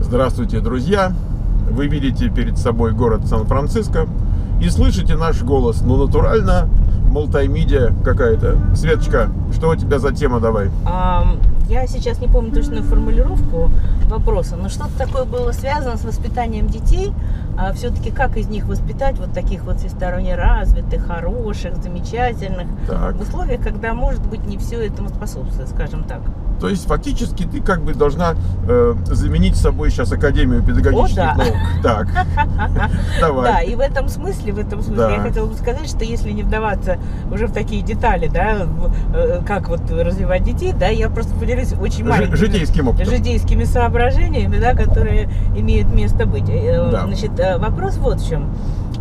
Здравствуйте, друзья! Вы видите перед собой город Сан-Франциско и слышите наш голос. Ну, натурально, мультимедиа какая-то. Светочка, что у тебя за тема давай? Ам, Я сейчас не помню точную формулировку вопроса, но что-то такое было связано с воспитанием детей. А все-таки как из них воспитать вот таких вот всесторонне развитых, хороших, замечательных, Так. в условиях, когда, может быть, не все этому способствует, скажем так. То есть фактически ты как бы должна э, заменить собой сейчас Академию педагогических О, да. наук. Так. Да, Давай. и в этом смысле, в этом смысле Да. я хотела бы сказать, что если не вдаваться уже в такие детали, да, э, как вот развивать детей, да, я просто поделюсь очень маленькими Житейским опытом. житейскими соображениями, да, которые имеют место быть. Э, Да. Значит, э, вопрос вот в чем,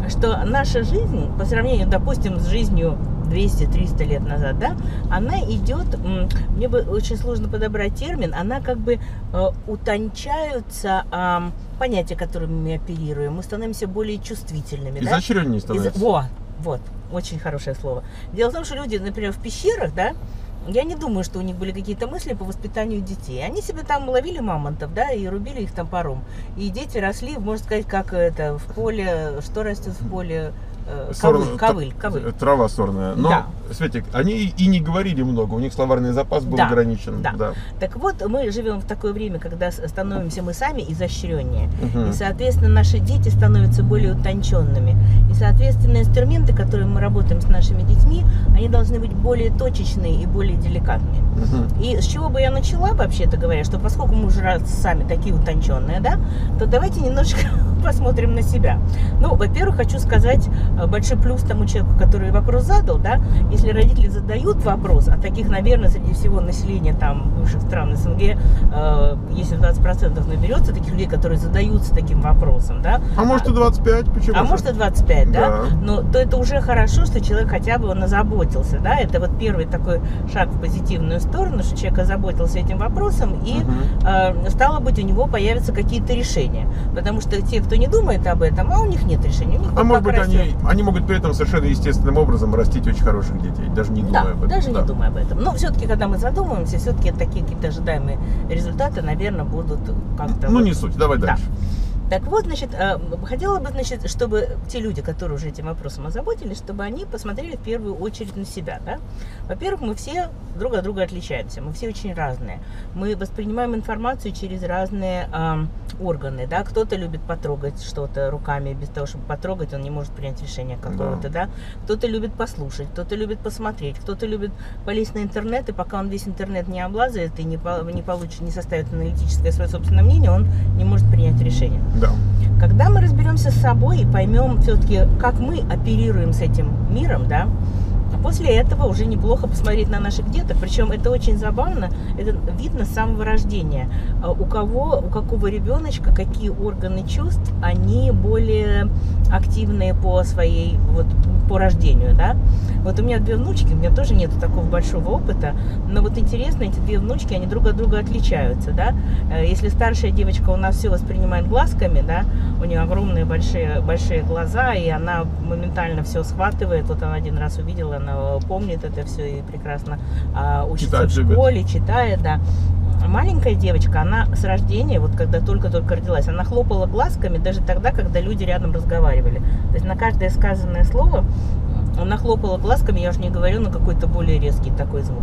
что наша жизнь, по сравнению, допустим, с жизнью 200-300 лет назад, да, она идет, мне бы очень сложно подобрать термин, она как бы э, утончаются понятия, которыми мы оперируем, мы становимся более чувствительными, да? Изощреннее Из- становится. Во, вот, очень хорошее слово. Дело в том, что люди, например, в пещерах, да, я не думаю, что у них были какие-то мысли по воспитанию детей. Они себе там ловили мамонтов, да, и рубили их топором. И дети росли, можно сказать, как это, в поле, что растет в поле, э, Сорн- ковыль, ковыль, ковыль. Трава сорная. Но, Да. Светик, они и не говорили много, у них словарный запас был Да, ограничен. да. Так вот, мы живем в такое время, когда становимся мы сами изощреннее. Мгм. И, соответственно, наши дети становятся более утонченными. И, соответственно, инструменты, которыми мы работаем с нашими детьми, они должны быть более точечные и более деликатные. Мгм. И с чего бы я начала, вообще-то говоря, что поскольку мы уже раз сами такие утонченные, да, то давайте немножечко посмотрим на себя. Ну, во-первых, хочу сказать э, большой плюс тому человеку, который вопрос задал, да, если родители задают вопрос, а таких, наверное, среди всего населения там бывших стран СНГ, э, если 20% наберется таких людей, которые задаются таким вопросом, да, А может и 25, почему а же? может и 25, да? Да. Но то это уже хорошо, что человек хотя бы он озаботился, да? Это вот первый такой шаг в позитивную сторону, что человек озаботился этим вопросом, и Мгм. э, стало быть, у него появятся какие-то решения. Потому что те, кто не думает об этом, а у них нет решений. У них А может быть, они, они могут при этом совершенно естественным образом растить очень хороших детей, даже не думая Да, об этом. даже Да. не думая об этом. Но все-таки, когда мы задумываемся, все-таки такие какие-то ожидаемые результаты, наверное, будут как-то... Ну, вот- не суть, давай Да. Так вот, значит, э, хотела бы, значит, чтобы те люди, которые уже этим вопросом озаботились, чтобы они посмотрели в первую очередь на себя, да. Во-первых, мы все друг от друга отличаемся, мы все очень разные. Мы воспринимаем информацию через разные ам, органы, да. Кто-то любит потрогать что-то руками, без того, чтобы потрогать, он не может принять решение какого-то, да. Кто-то любит послушать, кто-то любит посмотреть, кто-то любит полезть на интернет, и пока он весь интернет не облазает и не, не получит, не составит аналитическое свое собственное мнение, он не может принять решение. Да. Когда мы разберемся с собой и поймем все-таки, как мы оперируем с этим миром, да, после этого уже неплохо посмотреть на наших деток. Причем это очень забавно, это видно с самого рождения. А У кого, у какого ребеночка какие органы чувств, они более активные по своей, вот, по рождению, да. Вот у меня две внучки, у меня тоже нет такого большого опыта, но вот интересно, эти две внучки, они друг от друга отличаются, да. Э, Если старшая девочка у нас все воспринимает глазками, да, у нее огромные большие, большие глаза, и она моментально все схватывает. Вот она один раз увидела, она помнит это все и прекрасно а, учится Читать в любит. школе, читает, да. Маленькая девочка, она с рождения, вот когда только-только родилась, она хлопала глазками даже тогда, когда люди рядом разговаривали. То есть на каждое сказанное слово она хлопала глазками, я уже не говорю на какой-то более резкий такой звук.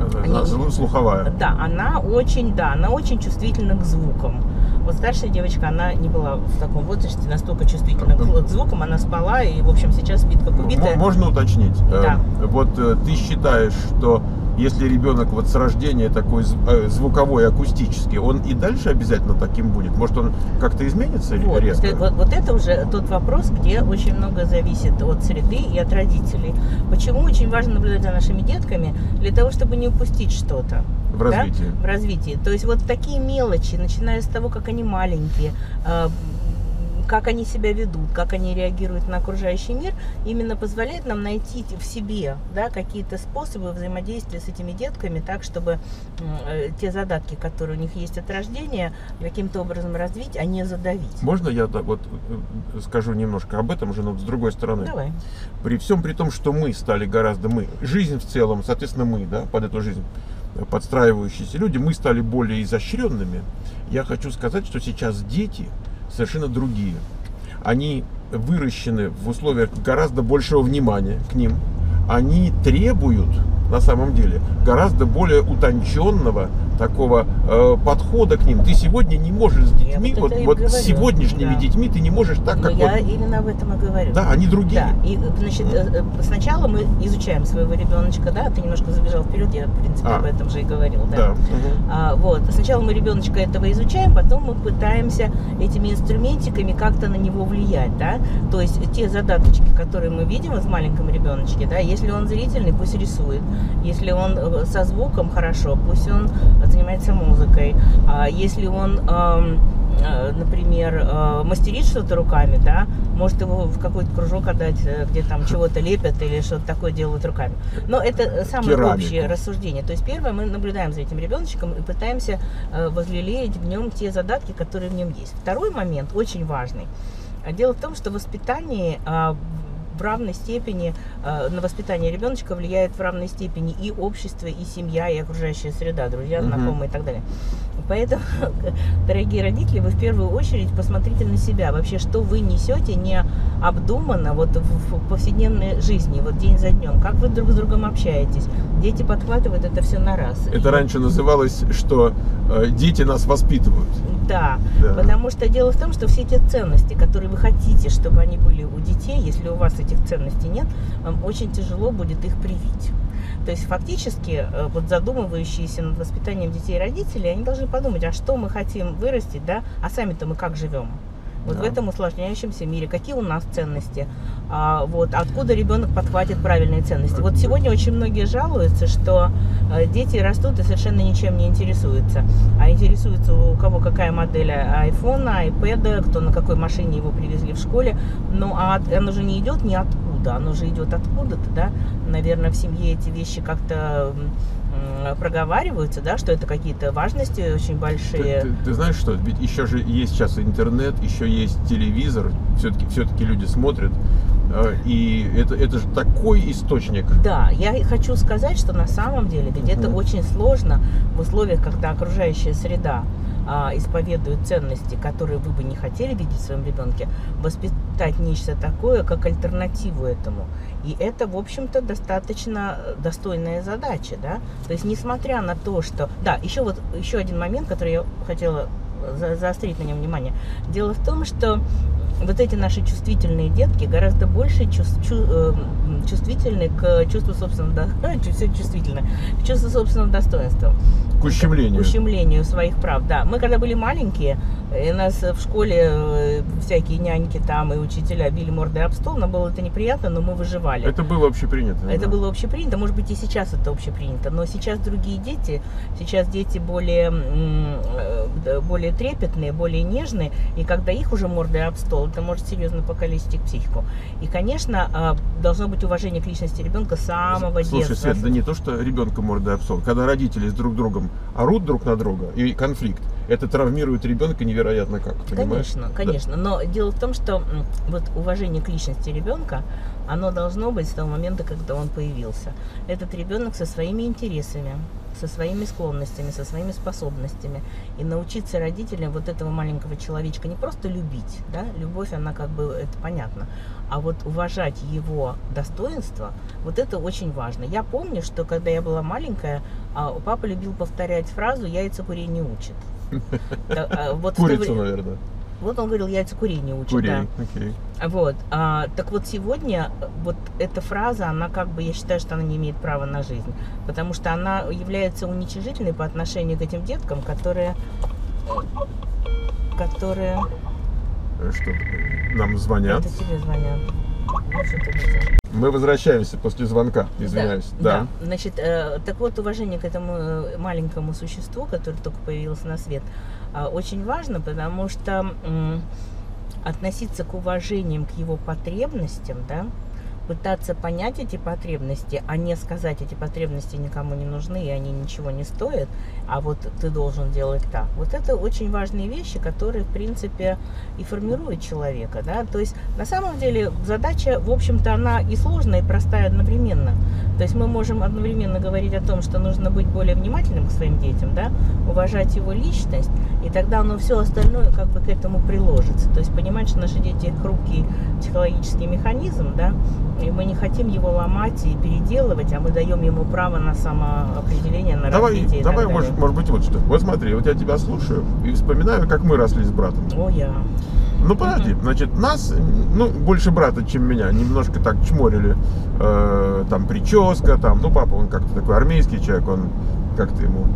Это Они- слуховая. Да, она очень, да, она очень чувствительна к звукам. Вот старшая девочка, она не была в таком возрасте настолько чувствительна к к звукам, она спала и, в общем, сейчас спит как убитая. Можно уточнить? Да. Э, Вот э, ты считаешь, что если ребенок вот с рождения такой э, звуковой, акустический, он и дальше обязательно таким будет? Может, он как-то изменится Вот, резко? вот, вот это уже тот вопрос, где очень много зависит от среды и от родителей. Почему очень важно наблюдать за нашими детками? Для того, чтобы не упустить что-то. В да, развитии. в развитии. То есть вот такие мелочи, начиная с того, как они маленькие, э, как они себя ведут, как они реагируют на окружающий мир, именно позволяет нам найти в себе да, какие-то способы взаимодействия с этими детками так, чтобы э, те задатки, которые у них есть от рождения, каким-то образом развить, а не задавить. Можно я да, вот э, скажу немножко об этом же, но с другой стороны? Давай. При всем при том, что мы стали гораздо мы, жизнь в целом, соответственно мы, да, под эту жизнь подстраивающиеся люди, мы стали более изощренными. Я хочу сказать, что сейчас дети совершенно другие. Они выращены в условиях гораздо большего внимания к ним. Они требуют на самом деле гораздо более утонченного такого э, подхода к ним. Ты сегодня не можешь с детьми, вот, вот, вот с сегодняшними да. детьми ты не можешь так, Но как я вот... именно об этом и говорю. Да, они другие. Да, и значит, э, э, сначала мы изучаем своего ребеночка, да, ты немножко забежал вперед, я, в принципе, А. об этом же и говорил, да. Да. мгм. А, вот. Сначала мы ребеночка этого изучаем, потом мы пытаемся этими инструментиками как-то на него влиять, да. То есть те задаточки, которые мы видим в маленьком ребеночке, да, если он зрительный, пусть рисует. Если он э, со звуком хорошо, пусть он занимается музыкой. А если он э, например, э, мастерит что-то руками, да, может его в какой-то кружок отдать, э, где там чего-то лепят или что-то такое делают руками. Но это самое Керамику. общее рассуждение. То есть первое, мы наблюдаем за этим ребеночком и пытаемся возлелеять в нем те задатки, которые в нем есть. Второй момент, очень важный. Дело в том, что воспитание а, в равной степени, э, на воспитание ребеночка влияет в равной степени и общество, и семья, и окружающая среда, друзья, знакомые и так далее. Поэтому, дорогие родители, вы в первую очередь посмотрите на себя. Вообще, что вы несете необдуманно вот в в повседневной жизни, вот день за днем. Как вы друг с другом общаетесь. Дети подхватывают это все на раз. Это И- раньше называлось, что э, дети нас воспитывают. Да, Да. потому что дело в том, что все те ценности, которые вы хотите, чтобы они были у детей, если у вас этих ценностей нет, вам очень тяжело будет их привить. То есть фактически э, вот задумывающиеся над воспитанием детей родители, они должны подумать, а что мы хотим вырастить, да, а сами-то мы как живем? Вот в Да. этом усложняющемся мире. Какие у нас ценности? А, вот, откуда ребенок подхватит правильные ценности? Вот сегодня очень многие жалуются, что э, дети растут и совершенно ничем не интересуются. А интересуются у кого какая модель айфона, айпэда, кто на какой машине его привезли в школе. Ну, а от- оно же не идет ниоткуда, оно же идет откуда-то, да? Наверное, в семье эти вещи как-то проговариваются, да, что это какие-то важности очень Ты, большие. ты- ты знаешь что? Ведь еще же есть сейчас интернет, еще есть телевизор. Все-таки все-таки люди смотрят. Э, И это, это же такой источник. Да, я хочу сказать, что на самом деле ведь это Мгм. очень сложно в условиях, когда окружающая среда а, исповедует ценности, которые вы бы не хотели видеть в своем ребенке, воспитать нечто такое, как альтернативу этому. И это, в общем-то, достаточно э, достойная задача, да. То есть, несмотря на то, что... Да, еще вот еще один момент, который я хотела за- заострить на нем внимание. Дело в том, что вот эти наши чувствительные детки гораздо больше чувс- чу- э, чувствительны к чувству собственного, до- все чувствительно, к чувству собственного достоинства, К ущемлению. к ущемлению своих прав. Да, мы когда были маленькие, и нас в школе э, всякие няньки там и учителя били мордой об стол, нам было это неприятно, но мы выживали. Это было общепринято. Это да. было общепринято, может быть и сейчас это общепринято, но сейчас другие дети, сейчас дети более, э, более трепетные, более нежные, и когда их уже мордой об стол, это может серьезно покалечить их психику. И, конечно, а, должно быть уважение к личности ребенка с самого Слушай, детства. Свет, да не то, что ребенка мордой об стол. Когда родители с друг другом орут друг на друга и конфликт, это травмирует ребенка невероятно как, понимаешь? Конечно, Да. конечно. Но дело в том, что вот уважение к личности ребенка, оно должно быть с того момента, когда он появился. Этот ребенок со своими интересами, со своими склонностями, со своими способностями. И научиться родителям вот этого маленького человечка не просто любить, да, любовь, она как бы, это понятно, а вот уважать его достоинство, вот это очень важно. Я помню, что когда я была маленькая, а, папа любил повторять фразу «яйца курей не учат». А, вот Курицу, наверное. вот он говорил, яйца курей не учат, Курей. да. Окей. Вот. А, так вот сегодня вот эта фраза, она как бы, я считаю, что она не имеет права на жизнь. Потому что она является уничижительной по отношению к этим деткам, которые которые... Э, Что, э, нам звонят. Это тебе звонят. Мы возвращаемся после звонка, извиняюсь. Да, да. Значит, э, так вот, уважение к этому э, маленькому существу, которое только появилось на свет, э, очень важно, потому что м, относиться к уважением к его потребностям, да, пытаться понять эти потребности, а не сказать, эти потребности никому не нужны, и они ничего не стоят, а вот ты должен делать так. Вот это очень важные вещи, которые, в принципе, и формируют человека. Да? То есть, на самом деле, задача, в общем-то, она и сложная, и простая одновременно. То есть мы можем одновременно говорить о том, что нужно быть более внимательным к своим детям, да? уважать его личность, и тогда оно все остальное как бы к этому приложится. То есть понимать, что наши дети хрупкий психологический механизм, да, и мы не хотим его ломать и переделывать, а мы даем ему право на самоопределение, на Давай, развитие. давай может, может быть, вот что. Вот смотри, вот я тебя слушаю и вспоминаю, как мы росли с братом. О, я. Ну подожди, значит, нас, ну, больше брата, чем меня, немножко так чморили, э, там, прическа, там, ну, папа, он как-то такой армейский человек, он как-то ему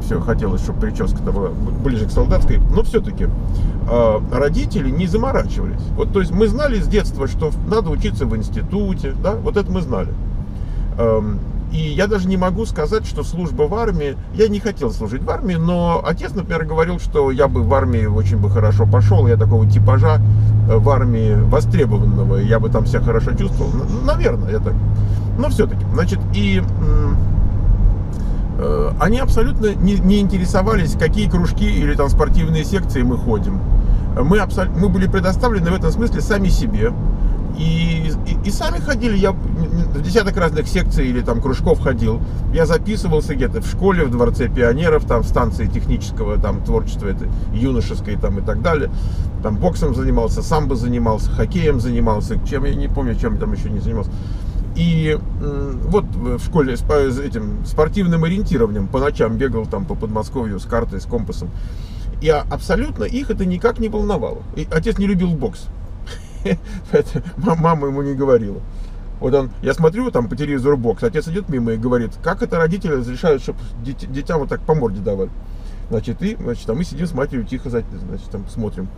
все хотелось, чтобы прическа была ближе к солдатской, но все-таки э, родители не заморачивались. Вот, то есть мы знали с детства, что надо учиться в институте, да, вот это мы знали. Эм, и я даже не могу сказать, что служба в армии, я не хотел служить в армии, но отец, например, говорил, что я бы в армии очень бы хорошо пошел, я такого типажа э, в армии востребованного, я бы там себя хорошо чувствовал. Наверное, это. Но все-таки, значит, и они абсолютно не, не интересовались, какие кружки или там спортивные секции мы ходим. Мы, абсол- мы были предоставлены в этом смысле сами себе. И, и, и сами ходили, я в десяток разных секций или там кружков ходил. Я записывался где-то в школе, в Дворце пионеров, там в станции технического там творчества, это юношеской там и так далее. Там боксом занимался, самбо занимался, хоккеем занимался, чем я не помню, чем там еще не занимался. И вот в школе с этим спортивным ориентированием по ночам бегал там по Подмосковью с картой, с компасом. И а- абсолютно их это никак не волновало. И отец не любил бокс. Мама ему не говорила. Вот он, я смотрю там по телевизору бокс, отец идет мимо и говорит, как это родители разрешают, чтобы детям вот так по морде давали. Значит, и, значит, а мы сидим с матерью тихо, значит, там смотрим.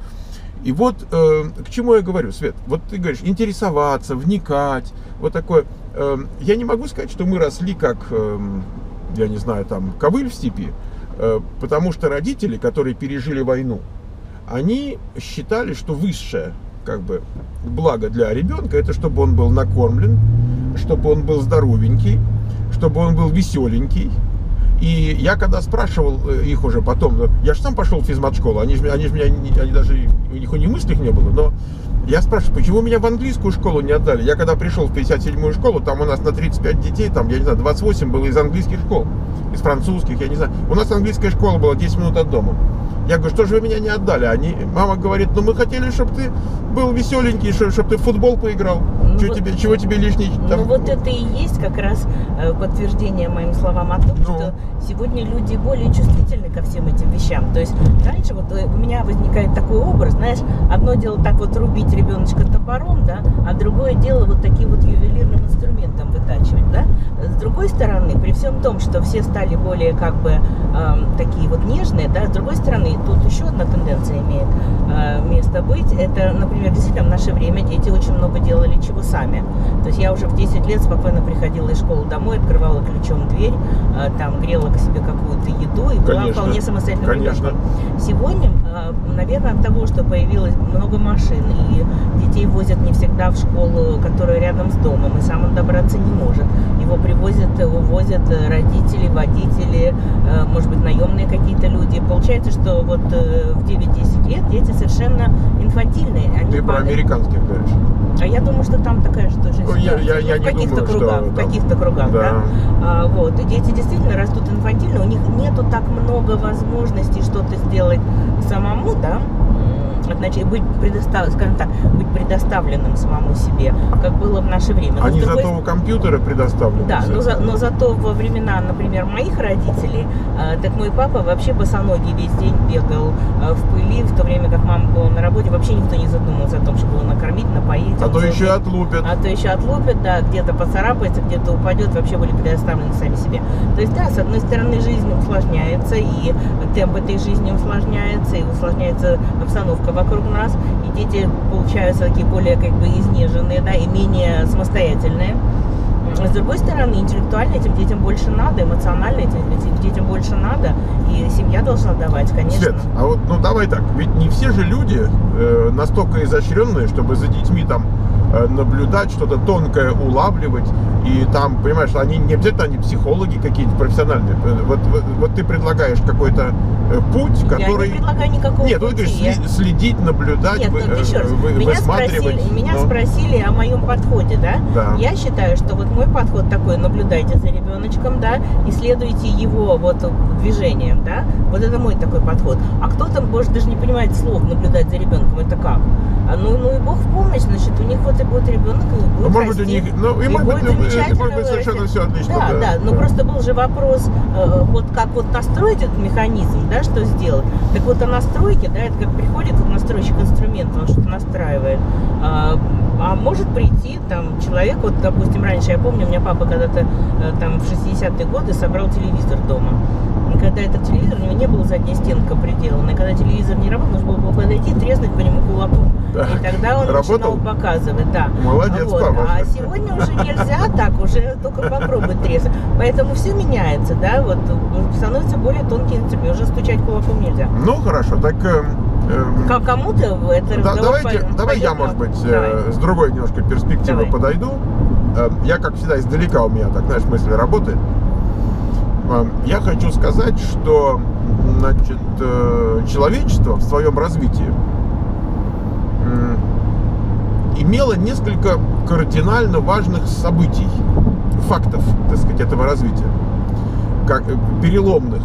И вот э, к чему я говорю, Свет, вот ты говоришь, интересоваться, вникать, вот такое. Э, я не могу сказать, что мы росли как, э, я не знаю, там, ковыль в степи, э, потому что родители, которые пережили войну, они считали, что высшее как бы благо для ребенка это чтобы он был накормлен, чтобы он был здоровенький, чтобы он был веселенький. И я когда спрашивал э, их уже потом, ну, я же сам пошел в физмат-школу, они же они ж меня, не- они даже, у них и в мыслях не было, но я спрашиваю, почему меня в английскую школу не отдали? Я когда пришел в 57-ю школу, там у нас на 35 детей, там, я не знаю, 28 было из английских школ, из французских, я не знаю. У нас английская школа была 10 минут от дома. Я говорю, что же вы меня не отдали? Они, мама говорит, ну мы хотели, чтобы ты был веселенький, чтобы ты в футбол поиграл. Ну чего, вот- тебе, чего тебе лишний? там- Ну вот это и есть как раз э, подтверждение моим словам о том, Ну. что сегодня люди более чувствительны ко всем этим вещам. То есть раньше вот э, у меня возникает такой образ, знаешь, одно дело так вот рубить ребеночка топором, да, а другое дело вот таким вот ювелирным инструментом вытачивать, да. С другой стороны, при всем том, что все стали более как бы эм, такие вот нежные, да, с другой стороны, тут еще одна тенденция имеет э, место быть. Это, например, действительно в наше время дети очень много делали чего сами. То есть я уже в 10 лет спокойно приходила из школы домой, открывала ключом дверь, э, там грела себе какую-то еду и была Конечно, вполне самостоятельным ребенком. Сегодня, э, наверное, от того, что появилось много машин и детей возят не всегда в школу, которая рядом с домом, и сам он добраться не может. Его привозят, его возят э, родители, водители, э, может быть, наемные какие-то люди. Получается, что вот э, в 9-10 лет дети совершенно инфантильные. Они Ты про падают. американских говоришь. А я думаю, что там такая же тоже Ну, я- я- я в каких-то кругах, в каких-то кругах, да. Да. А, вот. И дети действительно растут инфантильно, у них нету так много возможностей что-то сделать самому, да, Значит, быть предоставленным, скажем так, быть предоставленным самому себе, как было в наше время. Но Они другой зато у компьютера предоставлены. да, но, за- но зато во времена, например, моих родителей, э, так мой папа вообще босоногий весь день бегал э, в пыли, в то время как мама была на работе, вообще никто не задумывался о том, чтобы его накормить, напоить. А то еще и отлупят. а то еще отлупят, да, где-то поцарапается, где-то упадет, вообще были предоставлены сами себе. То есть, да, с одной стороны, жизнь усложняется, и темп этой жизни усложняется, и усложняется обстановка вокруг нас, и дети получаются такие более как бы изнеженные, да, и менее самостоятельные. С другой стороны, интеллектуально этим детям больше надо, эмоционально этим, детям больше надо, и семья должна давать, конечно. Свет, а вот, ну давай так, ведь не все же люди э, настолько изощренные, чтобы за детьми там наблюдать, что-то тонкое улавливать, и там, понимаешь, они не обязательно они психологи какие-то профессиональные. Э, Вот, вот, вот ты предлагаешь какой-то э, путь, который... Я не предлагаю никакого Нет, ну ты пути, говоришь, я- сли- следить, наблюдать, Нет, вы- вот еще раз, э, вы- меня высматривать. спросили, меня Ну, спросили о моем подходе, да? Да. Я считаю, что вот мой подход такой, наблюдайте за ребеночком, да, исследуйте его вот движением, да, вот это мой такой подход. А кто-то, может, даже не понимает слов наблюдать за ребенком, это как? А, ну, ну и Бог в помощь, значит, у них вот и будет ребенок, будет Ну, может быть, у них, ну, и, и может быть, будет ну, и замечательно может быть, совершенно все отлично. Да, да, но просто был же вопрос, э, вот как вот настроить этот механизм, да, что сделать. Так вот о настройке, да, это как приходит вот настройщик инструмента, он что-то настраивает. А, а может прийти там человек, вот, допустим, раньше, я помню, у меня папа когда-то э, там в 60-е годы собрал телевизор дома. И когда этот телевизор, у него не было задней стенка приделана. И когда телевизор не работал, нужно было подойти и треснуть по нему кулаком. Так. И тогда он Работал? начинал показывать, да. Молодец, Вот. папа. А сегодня уже нельзя так, уже только попробуй треснуть. Поэтому все меняется, да, вот становится более тонкий инструмент, уже стучать кулаком нельзя. Ну, хорошо, так... эм, эм, Ка- Кому-то это Да, давайте, по- давай я, может быть, Давай. э, с другой немножко перспективы Давай. подойду. Э, Я, как всегда, издалека у меня, так, знаешь, мысли работает. Э, Я хочу сказать, что значит, э, человечество в своем развитии имело несколько кардинально важных событий, фактов, так сказать, этого развития, как э, переломных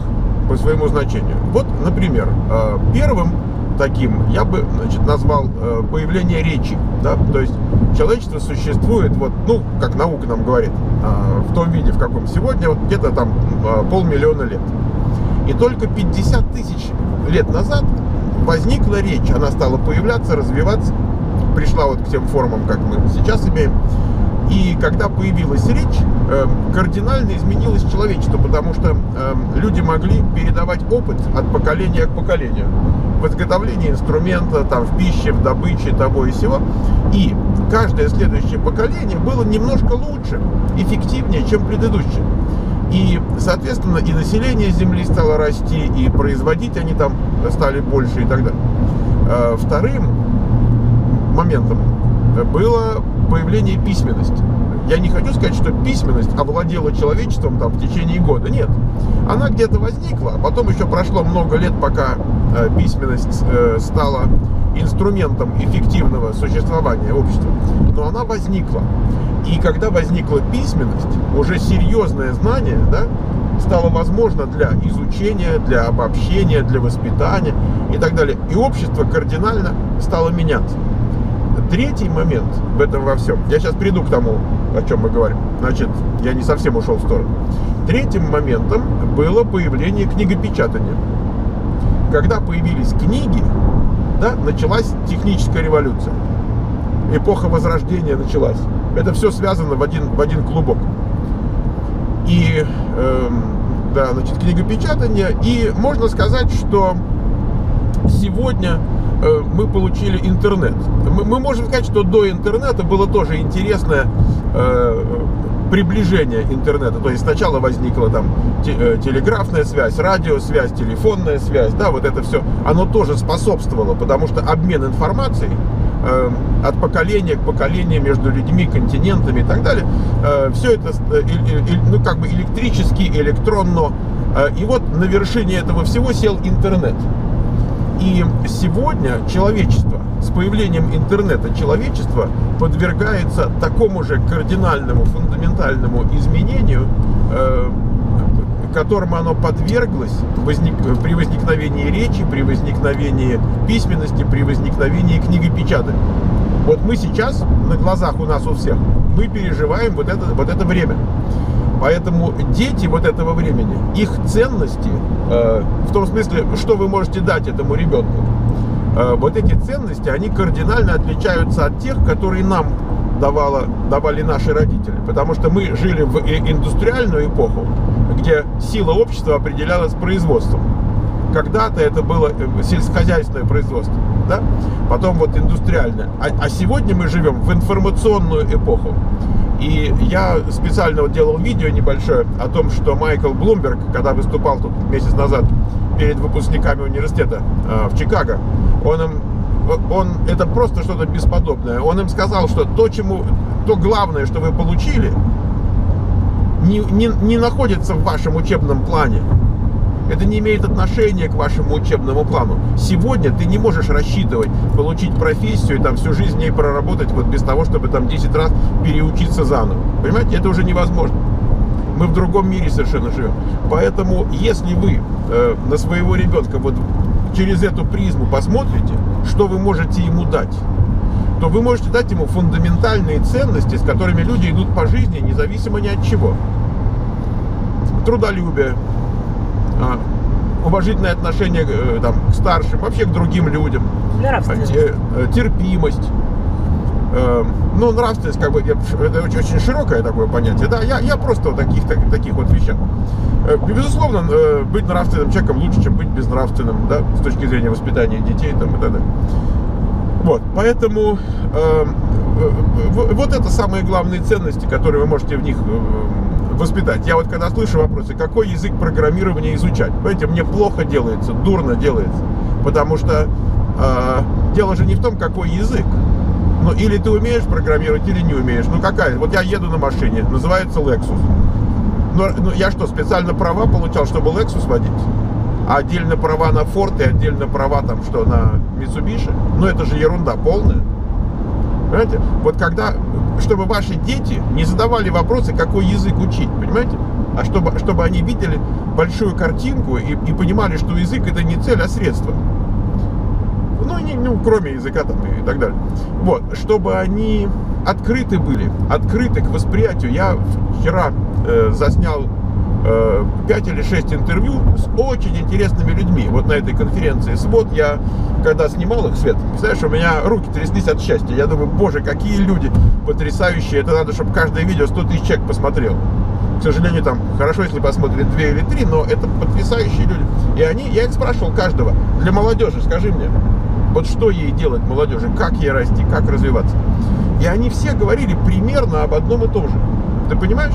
по своему значению. Вот, например, э, первым таким я бы значит, назвал э, появление речи. Да? То есть человечество существует, вот, ну, как наука нам говорит, э, в том виде, в каком сегодня, вот где-то там э, полмиллиона лет. И только 50 тысяч лет назад возникла речь, она стала появляться, развиваться, пришла вот к тем формам, как мы сейчас имеем. И когда появилась речь, э, кардинально изменилось человечество, потому что э, люди могли передавать опыт от поколения к поколению в изготовлении инструмента, там, в пище, в добыче того и сего. И каждое следующее поколение было немножко лучше, эффективнее, чем предыдущее. И, соответственно, и население Земли стало расти, и производить они там стали больше и так далее. Э, Вторым моментом было появление письменности. Я не хочу сказать, что письменность овладела человечеством там в течение года. Нет. Она где-то возникла, а потом еще прошло много лет, пока э, письменность э, стала инструментом эффективного существования общества. Но она возникла. И когда возникла письменность, уже серьезное знание, да, стало возможно для изучения, для обобщения, для воспитания и так далее. И общество кардинально стало меняться. Третий момент в этом во всем, я сейчас приду к тому, о чем мы говорим, значит, я не совсем ушел в сторону. Третьим моментом было появление книгопечатания. Когда появились книги, да, началась техническая революция. Эпоха Возрождения началась. Это все связано в один, в один клубок. И, эм, да, значит, книгопечатание. И можно сказать, что сегодня э, мы получили интернет. Мы, можем сказать, что до интернета было тоже интересное э, приближение интернета. То есть сначала возникла там э, телеграфная связь, радиосвязь, телефонная связь, да, вот это все. Оно тоже способствовало, потому что обмен информацией э, от поколения к поколению между людьми, континентами и так далее, все это, э, ну, как бы электрически, электронно. Э, И вот на вершине этого всего сел интернет. И сегодня человечество, с появлением интернета, человечество подвергается такому же кардинальному, фундаментальному изменению, э, которому оно подверглось возник- при возникновении речи, при возникновении письменности, при возникновении книгопечатания. Вот мы сейчас, на глазах у нас у всех, мы переживаем вот это, вот это время. Поэтому дети вот этого времени, их ценности, э, в том смысле, что вы можете дать этому ребенку, э, вот эти ценности, они кардинально отличаются от тех, которые нам давала, давали наши родители. Потому что мы жили в индустриальную эпоху, где сила общества определялась производством. Когда-то это было э, сельскохозяйственное производство, да? потом вот индустриальное. А, а сегодня мы живем в информационную эпоху. И я специально вот делал видео небольшое о том, что Майкл Блумберг, когда выступал тут месяц назад перед выпускниками университета э, в Чикаго, он им он, это просто что-то бесподобное. Он им сказал, что то, чему, то главное, что вы получили, не, не, не находится в вашем учебном плане. Это не имеет отношения к вашему учебному плану. Сегодня ты не можешь рассчитывать получить профессию и там всю жизнь в ней проработать вот без того, чтобы там 10 раз переучиться заново. Понимаете, это уже невозможно. Мы в другом мире совершенно живем. Поэтому, если вы э, на своего ребенка вот через эту призму посмотрите, что вы можете ему дать, то вы можете дать ему фундаментальные ценности, с которыми люди идут по жизни, независимо ни от чего. Трудолюбие, уважительное отношение э, там, к старшим, вообще к другим людям, э, терпимость. Э, ну, нравственность, как бы, это очень, очень широкое такое понятие. Да, я, я просто о таких, так, таких вот вещах. Безусловно, быть нравственным человеком лучше, чем быть безнравственным, да, с точки зрения воспитания детей там, и так далее. Вот, поэтому э, вот это самые главные ценности, которые вы можете в них воспитать. Я вот когда слышу вопросы, какой язык программирования изучать, понимаете, мне плохо делается, дурно делается, потому что э, дело же не в том, какой язык. Ну, или ты умеешь программировать, или не умеешь. Ну, какая? Вот я еду на машине, называется Lexus. Ну, ну я что, специально права получал, чтобы Lexus водить? А отдельно права на Ford и отдельно права там что, на Mitsubishi? Ну, это же ерунда полная. Понимаете? Вот когда чтобы ваши дети не задавали вопросы, какой язык учить, понимаете? А чтобы, чтобы они видели большую картинку и, и понимали, что язык это не цель, а средство. Ну, не, ну, кроме языка там и так далее. Вот, чтобы они открыты были, открыты к восприятию. Я вчера э, заснял 5 или 6 интервью с очень интересными людьми. Вот на этой конференции СВОД я, когда снимал их, Свет, представляешь, у меня руки тряслись от счастья. Я думаю, боже, какие люди потрясающие. Это надо, чтобы каждое видео 100 тысяч человек посмотрел. К сожалению, там хорошо, если посмотрят две или три, но это потрясающие люди. И они, я их спрашивал каждого, для молодежи, скажи мне, вот что ей делать молодежи, как ей расти, как развиваться. И они все говорили примерно об одном и том же. Ты понимаешь?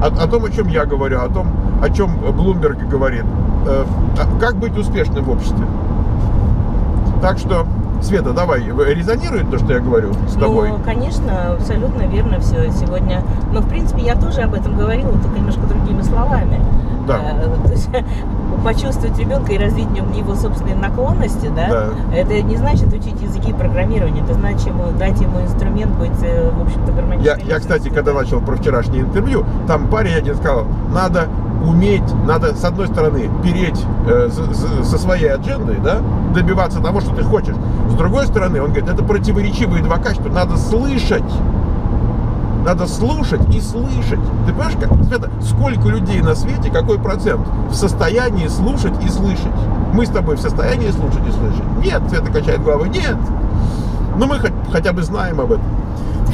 О, о том, о чем я говорю, о том, о чем Блумберг говорит. Э, как быть успешным в обществе. Так что, Света, давай, резонирует то, что я говорю с тобой? Ну, конечно, абсолютно верно все сегодня. Но, в принципе, я тоже об этом говорила, только немножко другими словами. Да. Э, то есть, почувствовать ребенка и развить в нем его собственные наклонности, да, да, это не значит учить языки программирования, это значит ему дать ему инструмент быть, э, в общем-то, гармоничным. Я, я, кстати, когда начал про вчерашнее интервью, там парень один сказал, надо уметь, надо, с одной стороны, переть э, с, со своей аджендой, да, добиваться того, что ты хочешь. С другой стороны, он говорит, это противоречивые два качества. Надо слышать надо слушать и слышать. Ты понимаешь, как, Света, сколько людей на свете, какой процент в состоянии слушать и слышать? Мы с тобой в состоянии слушать и слышать? Нет, Света качает головой, нет. Но мы хоть, хотя бы знаем об этом.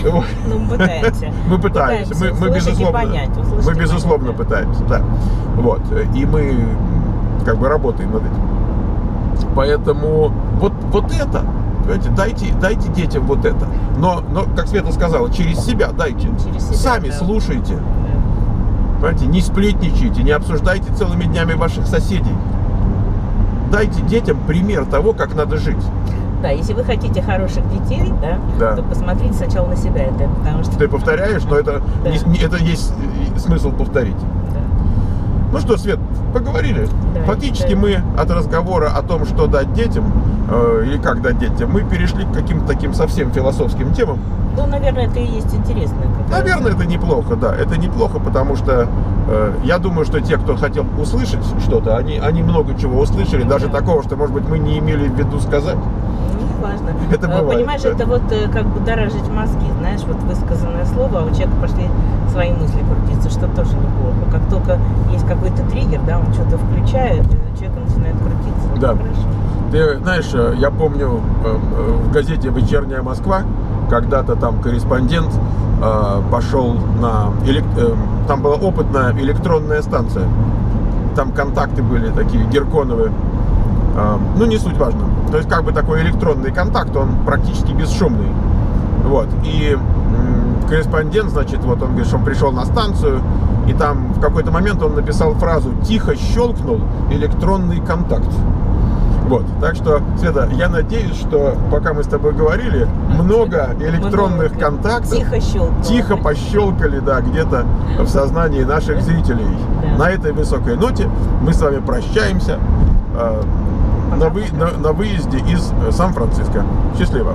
Ну, мы пытаемся. Мы пытаемся. Мы, мы безусловно, понять, мы безусловно пытаемся, да. Вот. И мы как бы работаем над этим. Поэтому вот, вот это Понимаете, дайте, дайте детям вот это. Но, но, как Света сказала, через себя дайте. Через себя, Сами да. слушайте. Да. Понимаете, не сплетничайте, не обсуждайте целыми днями ваших соседей. Дайте детям пример того, как надо жить. Да, если вы хотите хороших детей, да, да. то посмотрите сначала на себя, это, потому что... Ты повторяешь, но это, да. не, это есть смысл повторить. Ну что, Свет, поговорили. Да, Фактически да. мы от разговора о том, что дать детям, э, или как дать детям, мы перешли к каким-то таким совсем философским темам. Ну, наверное, это и есть интересно. Наверное, это неплохо, да. Это неплохо, потому что э, я думаю, что те, кто хотел услышать что-то, они, они много чего услышали, даже да. такого, что, может быть, мы не имели в виду сказать. Важно. Это э, бывает, Понимаешь, да. это вот э, как бы дорожить мозги, знаешь, вот высказанное слово, а у человека пошли свои мысли крутиться, что тоже неплохо. Как только есть какой-то триггер, да, он что-то включает, и у человека начинает крутиться. Да. Хорошо. Ты знаешь, э, я помню в газете «Вечерняя Москва» когда-то там корреспондент пошел на... Там была опытная электронная станция. Там контакты были такие герконовые. Ну, не суть важно. То есть, как бы такой электронный контакт, он практически бесшумный. Вот. И корреспондент, значит, вот он говорит, что он пришел на станцию, и там в какой-то момент он написал фразу «Тихо щелкнул электронный контакт». Вот, так что, Света, я надеюсь, что пока мы с тобой говорили, много электронных Много. контактов Тихо тихо пощелкали, да, где-то в сознании наших зрителей. Да. На этой высокой ноте мы с вами прощаемся э, на, вы- на- на выезде из э, Сан-Франциско. Счастливо!